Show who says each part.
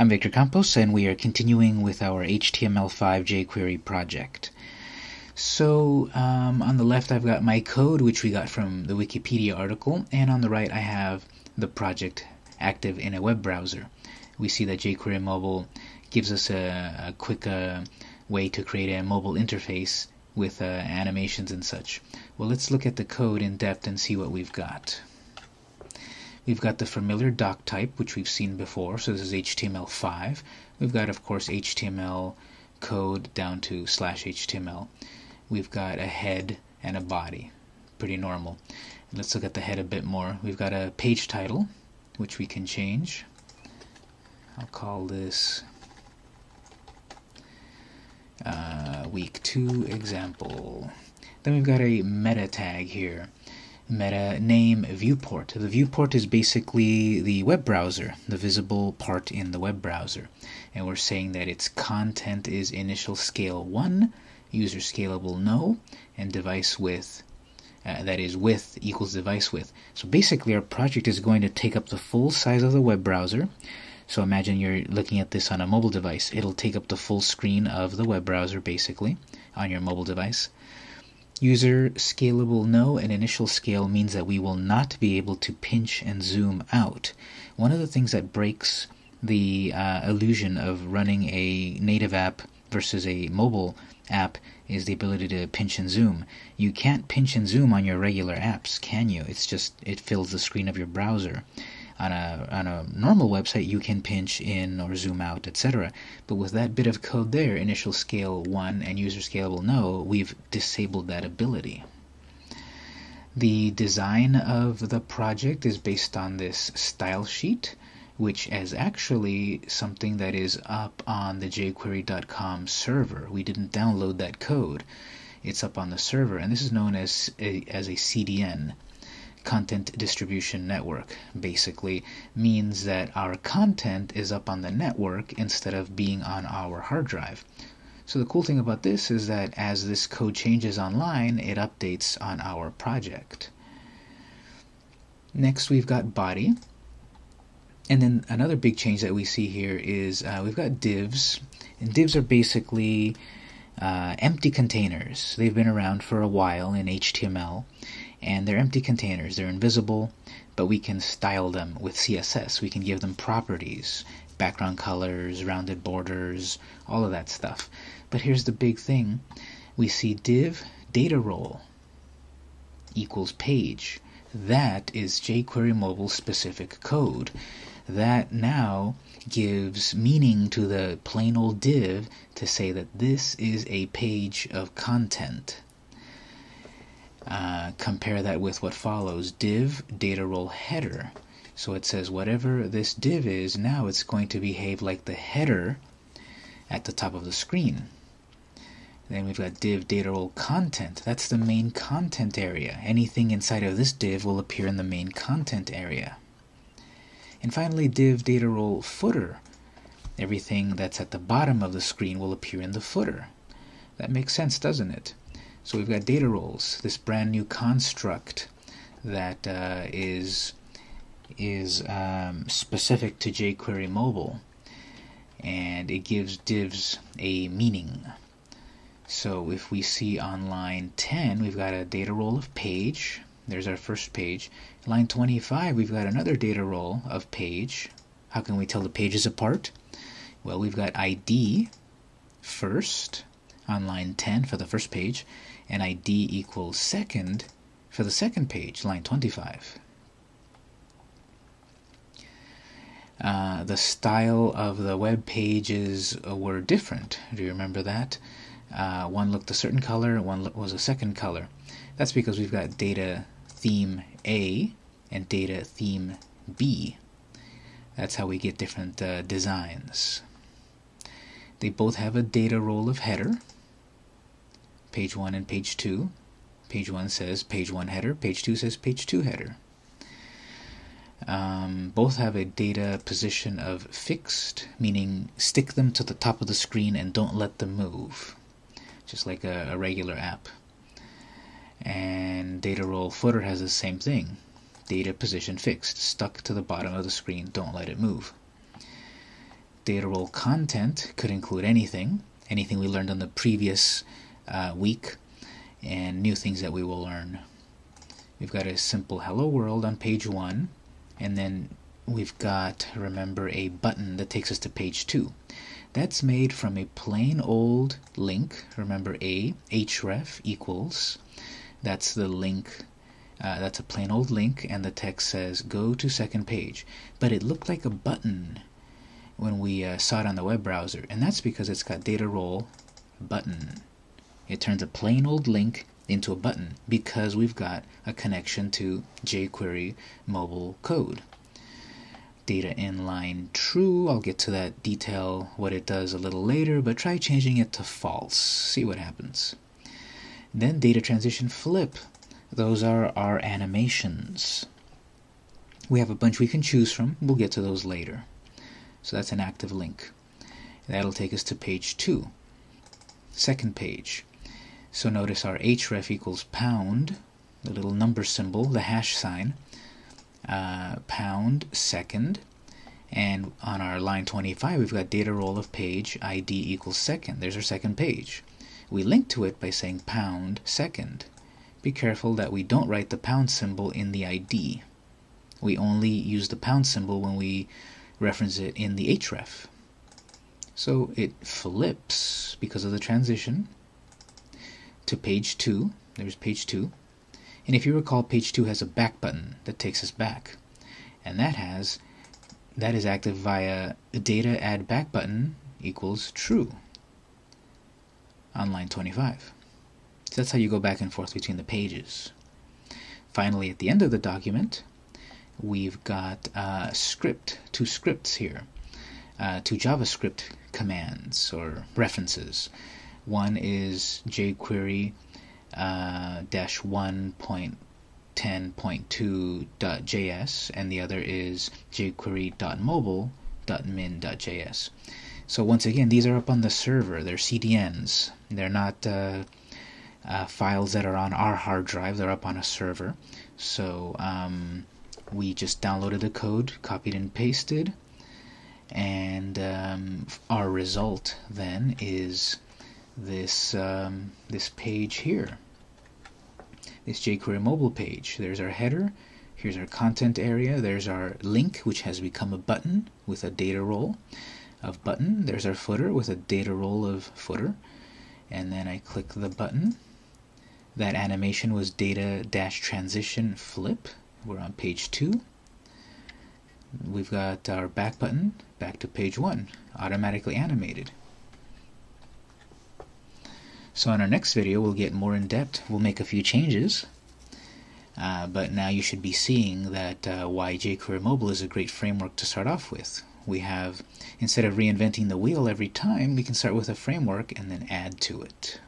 Speaker 1: I'm Victor Campos, and we are continuing with our HTML5 jQuery project. So, um, on the left, I've got my code, which we got from the Wikipedia article, and on the right, I have the project active in a web browser. We see that jQuery Mobile gives us a, a quick uh, way to create a mobile interface with uh, animations and such. Well, let's look at the code in depth and see what we've got. We've got the familiar doc type, which we've seen before, so this is HTML5. We've got, of course, HTML code down to slash HTML. We've got a head and a body. Pretty normal. Let's look at the head a bit more. We've got a page title, which we can change. I'll call this uh, week 2 example. Then we've got a meta tag here meta name viewport. The viewport is basically the web browser, the visible part in the web browser. And we're saying that its content is initial scale 1, user scalable no, and device width, uh, that is width equals device width. So basically our project is going to take up the full size of the web browser. So imagine you're looking at this on a mobile device. It'll take up the full screen of the web browser basically on your mobile device. User scalable no and initial scale means that we will not be able to pinch and zoom out. One of the things that breaks the uh, illusion of running a native app versus a mobile app is the ability to pinch and zoom. You can't pinch and zoom on your regular apps, can you? It's just it fills the screen of your browser on a on a normal website you can pinch in or zoom out etc but with that bit of code there initial scale 1 and user scalable no we've disabled that ability the design of the project is based on this style sheet which is actually something that is up on the jQuery.com server. We didn't download that code. It's up on the server, and this is known as a, as a CDN content distribution network basically means that our content is up on the network instead of being on our hard drive. So the cool thing about this is that as this code changes online, it updates on our project. Next we've got body. And then another big change that we see here is uh, we've got divs. And divs are basically uh, empty containers. They've been around for a while in HTML and they're empty containers. They're invisible, but we can style them with CSS. We can give them properties, background colors, rounded borders, all of that stuff. But here's the big thing. We see div data role equals page. That is jQuery mobile specific code. That now gives meaning to the plain old div to say that this is a page of content. Compare that with what follows div data role header. So it says whatever this div is, now it's going to behave like the header at the top of the screen. Then we've got div data role content. That's the main content area. Anything inside of this div will appear in the main content area. And finally, div data role footer. Everything that's at the bottom of the screen will appear in the footer. That makes sense, doesn't it? So we've got data roles, this brand new construct that uh, is is um, specific to jQuery mobile and it gives divs a meaning. So if we see on line 10, we've got a data role of page. There's our first page. Line 25, we've got another data role of page. How can we tell the pages apart? Well, we've got ID first on line 10 for the first page, and ID equals second for the second page, line 25. Uh, the style of the web pages were different. Do you remember that? Uh, one looked a certain color, one was a second color. That's because we've got data theme A and data theme B. That's how we get different uh, designs. They both have a data role of header, page 1 and page 2. Page 1 says page 1 header, page 2 says page 2 header. Um, both have a data position of fixed, meaning stick them to the top of the screen and don't let them move, just like a, a regular app. And data role footer has the same thing data position fixed, stuck to the bottom of the screen, don't let it move. data role content could include anything, anything we learned on the previous uh, week, and new things that we will learn. We've got a simple hello world on page one, and then we've got, remember, a button that takes us to page two. That's made from a plain old link. Remember a href equals. That's the link. Uh, that's a plain old link, and the text says go to second page. But it looked like a button when we uh, saw it on the web browser, and that's because it's got data role button. It turns a plain old link into a button because we've got a connection to jQuery mobile code. Data inline true, I'll get to that detail what it does a little later, but try changing it to false. See what happens. Then data transition flip. Those are our animations. We have a bunch we can choose from. We'll get to those later. So that's an active link. That'll take us to page 2. Second page. So notice our href equals pound, the little number symbol, the hash sign, uh, pound second. And on our line 25, we've got data role of page ID equals second. There's our second page. We link to it by saying pound second. Be careful that we don't write the pound symbol in the ID. We only use the pound symbol when we reference it in the href. So it flips because of the transition to page 2. There's page 2. And if you recall, page 2 has a back button that takes us back. And that has that is active via data add back button equals true on line 25. So that's how you go back and forth between the pages. Finally, at the end of the document, we've got a script, two scripts here, uh, two JavaScript commands or references. One is jQuery uh, dash 1.10.2.js and the other is jQuery.mobile.min.js. So once again, these are up on the server. They're CDNs. They're not uh, uh, files that are on our hard drive. They're up on a server. So um, we just downloaded the code, copied and pasted, and um, our result then is this um, this page here. This jQuery mobile page. There's our header. Here's our content area. There's our link which has become a button with a data role of button. There's our footer with a data role of footer. And then I click the button. That animation was data dash transition flip. We're on page 2 we've got our back button back to page 1 automatically animated so in our next video, we'll get more in depth. We'll make a few changes. Uh, but now you should be seeing that uh, why jQuery Mobile is a great framework to start off with. We have, instead of reinventing the wheel every time, we can start with a framework and then add to it.